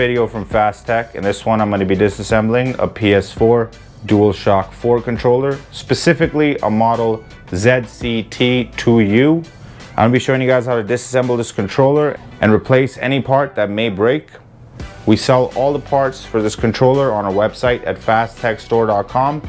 video from Fast Tech. In this one, I'm gonna be disassembling a PS4 DualShock 4 controller, specifically a model ZCT2U. I'm gonna be showing you guys how to disassemble this controller and replace any part that may break. We sell all the parts for this controller on our website at fasttechstore.com,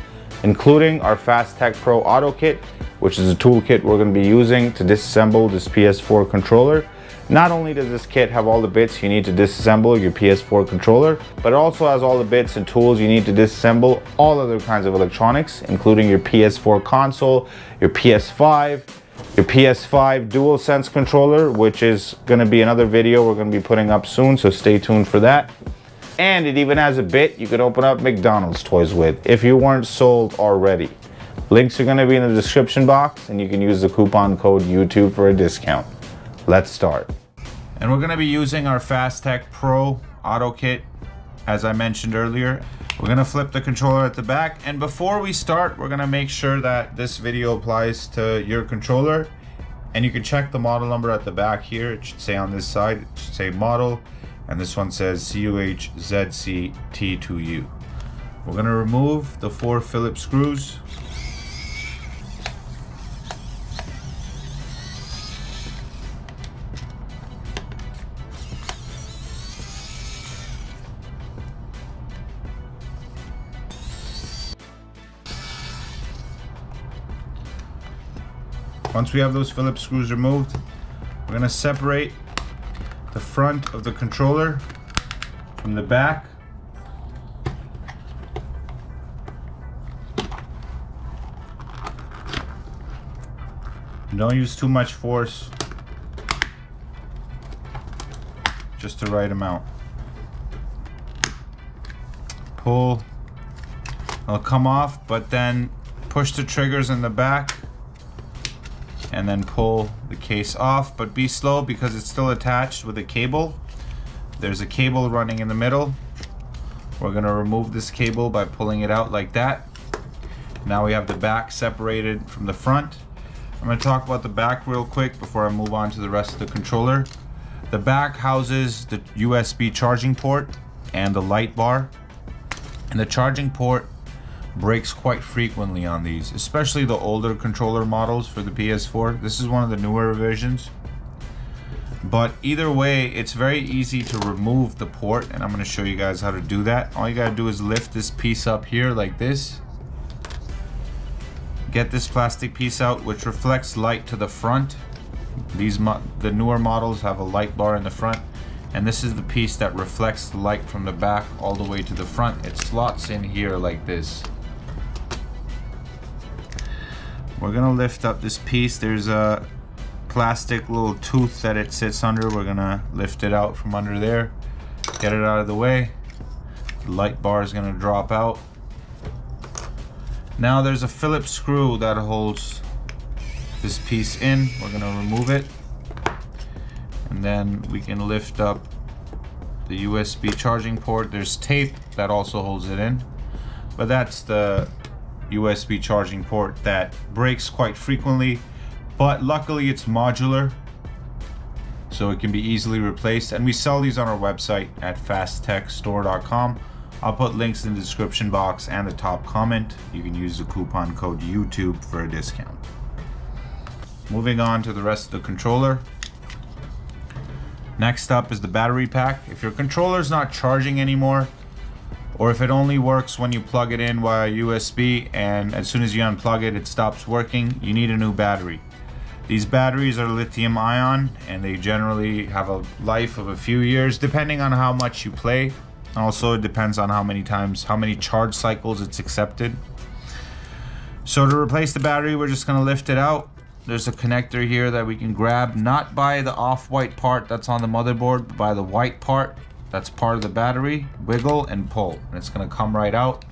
including our Fast Tech Pro Auto Kit, which is a toolkit we're gonna be using to disassemble this PS4 controller. Not only does this kit have all the bits you need to disassemble your PS4 controller, but it also has all the bits and tools you need to disassemble all other kinds of electronics, including your PS4 console, your PS5, your PS5 DualSense controller, which is gonna be another video we're gonna be putting up soon, so stay tuned for that. And it even has a bit you can open up McDonald's toys with if you weren't sold already. Links are gonna be in the description box and you can use the coupon code YouTube for a discount. Let's start. And we're gonna be using our FastTech Pro Auto Kit, as I mentioned earlier. We're gonna flip the controller at the back. And before we start, we're gonna make sure that this video applies to your controller. And you can check the model number at the back here. It should say on this side, it should say model. And this one says CUHZCT2U. We're gonna remove the four Phillips screws. Once we have those Phillips screws removed, we're gonna separate the front of the controller from the back. Don't use too much force, just the right amount. Pull, it'll come off, but then push the triggers in the back and then pull the case off, but be slow because it's still attached with a cable. There's a cable running in the middle. We're gonna remove this cable by pulling it out like that. Now we have the back separated from the front. I'm gonna talk about the back real quick before I move on to the rest of the controller. The back houses the USB charging port and the light bar. And the charging port breaks quite frequently on these, especially the older controller models for the PS4. This is one of the newer versions. But either way, it's very easy to remove the port, and I'm going to show you guys how to do that. All you got to do is lift this piece up here like this. Get this plastic piece out, which reflects light to the front. These The newer models have a light bar in the front. And this is the piece that reflects the light from the back all the way to the front. It slots in here like this. We're gonna lift up this piece. There's a plastic little tooth that it sits under. We're gonna lift it out from under there, get it out of the way. The light bar is gonna drop out. Now there's a Phillips screw that holds this piece in. We're gonna remove it. And then we can lift up the USB charging port. There's tape that also holds it in. But that's the USB charging port that breaks quite frequently, but luckily it's modular, so it can be easily replaced. And we sell these on our website at fasttechstore.com. I'll put links in the description box and the top comment. You can use the coupon code YouTube for a discount. Moving on to the rest of the controller. Next up is the battery pack. If your controller is not charging anymore, or if it only works when you plug it in via USB and as soon as you unplug it, it stops working, you need a new battery. These batteries are lithium ion and they generally have a life of a few years depending on how much you play. Also, it depends on how many times, how many charge cycles it's accepted. So to replace the battery, we're just gonna lift it out. There's a connector here that we can grab, not by the off-white part that's on the motherboard, but by the white part that's part of the battery. Wiggle and pull. And it's going to come right out.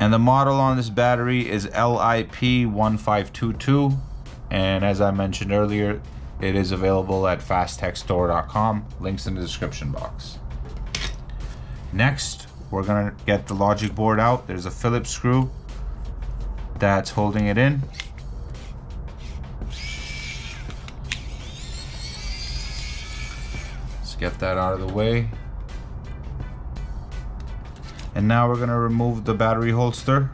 And the model on this battery is LIP1522. And as I mentioned earlier, it is available at fasttechstore.com. Links in the description box. Next, we're going to get the logic board out. There's a Phillips screw that's holding it in. Get that out of the way. And now we're gonna remove the battery holster.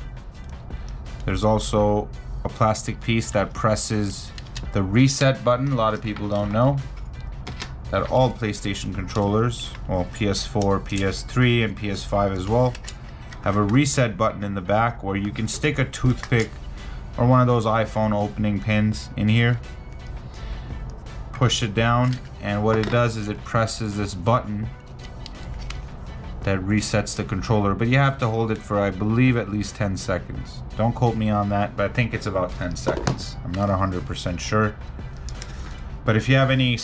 There's also a plastic piece that presses the reset button. A lot of people don't know that all PlayStation controllers, well PS4, PS3, and PS5 as well, have a reset button in the back where you can stick a toothpick or one of those iPhone opening pins in here. Push it down and what it does is it presses this button that resets the controller but you have to hold it for I believe at least 10 seconds. Don't quote me on that but I think it's about 10 seconds. I'm not 100% sure. But if you have any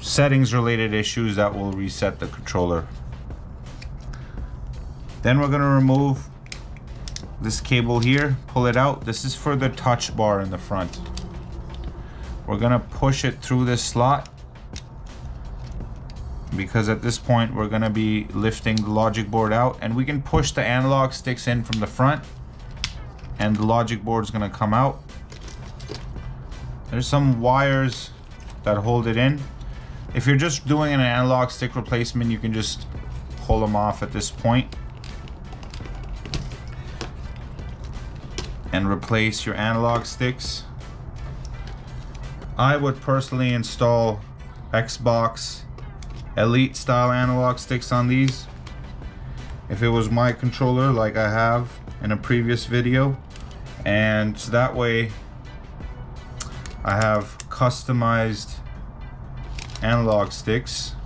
settings related issues that will reset the controller. Then we're going to remove this cable here pull it out. This is for the touch bar in the front we're to push it through this slot because at this point we're to be lifting the logic board out and we can push the analog sticks in from the front and the logic board is going to come out. There's some wires that hold it in. If you're just doing an analog stick replacement you can just pull them off at this point and replace your analog sticks I would personally install Xbox Elite style analog sticks on these. If it was my controller like I have in a previous video. And that way I have customized analog sticks.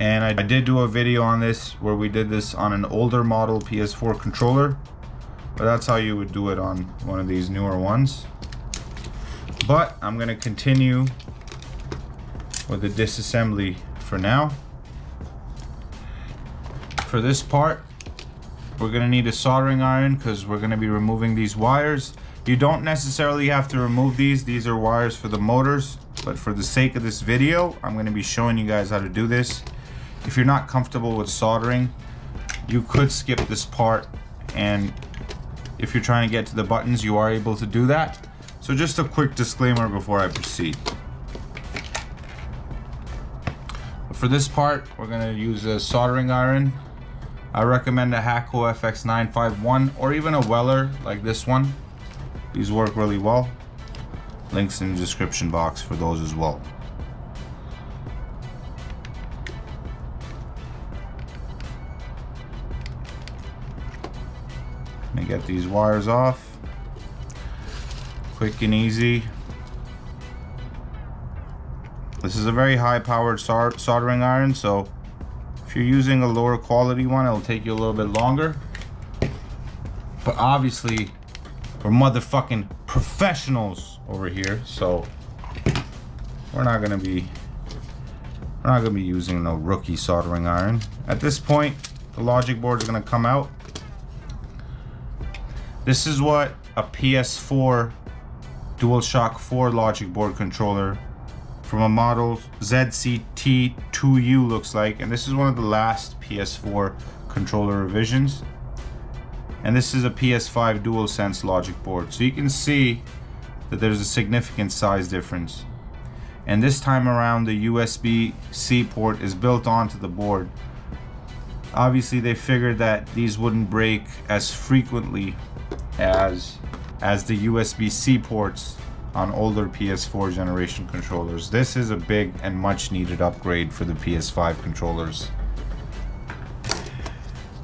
And I did do a video on this where we did this on an older model PS4 controller. But that's how you would do it on one of these newer ones. But I'm going to continue with the disassembly for now. For this part, we're gonna need a soldering iron because we're gonna be removing these wires. You don't necessarily have to remove these. These are wires for the motors, but for the sake of this video, I'm gonna be showing you guys how to do this. If you're not comfortable with soldering, you could skip this part and if you're trying to get to the buttons, you are able to do that. So just a quick disclaimer before I proceed. for this part, we're gonna use a soldering iron. I recommend a Hakko FX951 or even a Weller like this one. These work really well. Links in the description box for those as well. Get these wires off. Quick and easy. This is a very high powered soldering iron, so if you're using a lower quality one, it'll take you a little bit longer. But obviously, we're motherfucking professionals over here, so we're not gonna be we're not gonna be using no rookie soldering iron. At this point, the logic board is gonna come out. This is what a PS4 DualShock 4 logic board controller from a model ZCT2U looks like and this is one of the last PS4 controller revisions. And this is a PS5 DualSense logic board. So you can see that there's a significant size difference. And this time around the USB-C port is built onto the board obviously they figured that these wouldn't break as frequently as as the USB-C ports on older PS4 generation controllers. This is a big and much needed upgrade for the PS5 controllers.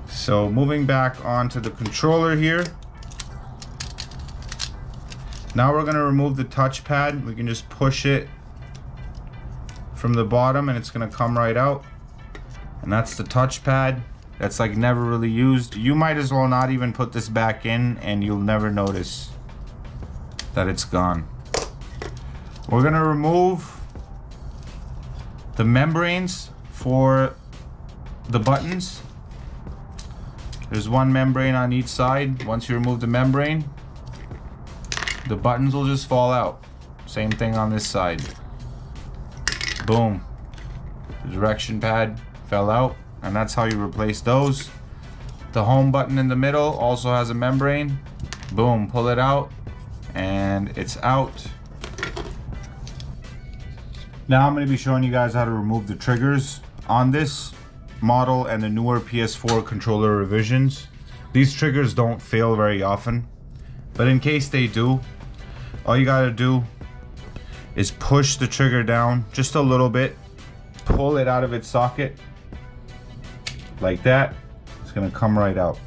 So moving back onto the controller here. Now we're going to remove the touchpad. We can just push it from the bottom and it's going to come right out. And that's the touchpad. That's like never really used. You might as well not even put this back in and you'll never notice that it's gone. We're gonna remove the membranes for the buttons. There's one membrane on each side. Once you remove the membrane, the buttons will just fall out. Same thing on this side. Boom. The direction pad fell out and that's how you replace those. The home button in the middle also has a membrane. Boom, pull it out and it's out. Now I'm going to be showing you guys how to remove the triggers on this model and the newer PS4 controller revisions. These triggers don't fail very often, but in case they do, all you gotta do is push the trigger down just a little bit, pull it out of its socket, like that. It's gonna come right out.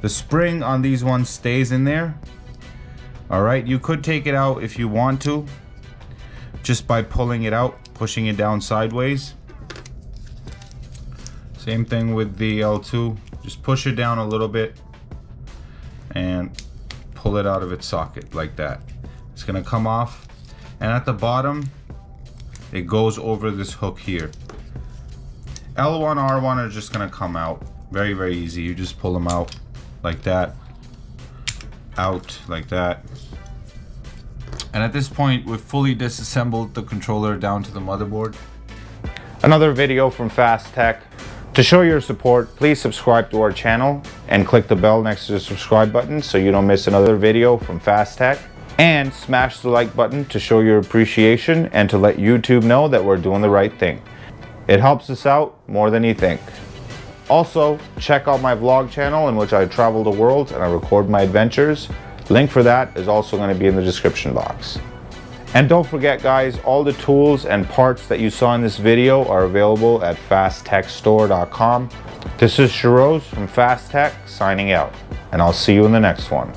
The spring on these ones stays in there. All right, you could take it out if you want to, just by pulling it out, pushing it down sideways. Same thing with the L2, just push it down a little bit and pull it out of its socket like that. It's gonna come off and at the bottom it goes over this hook here. L1, R1 are just gonna come out. Very, very easy. You just pull them out like that, out like that. And at this point, we've fully disassembled the controller down to the motherboard. Another video from Fast Tech. To show your support, please subscribe to our channel and click the bell next to the subscribe button so you don't miss another video from Fast Tech. And smash the like button to show your appreciation and to let YouTube know that we're doing the right thing. It helps us out more than you think. Also, check out my vlog channel in which I travel the world and I record my adventures. Link for that is also going to be in the description box. And don't forget guys, all the tools and parts that you saw in this video are available at fasttechstore.com. This is Shehroz from Fast Tech signing out, and I'll see you in the next one.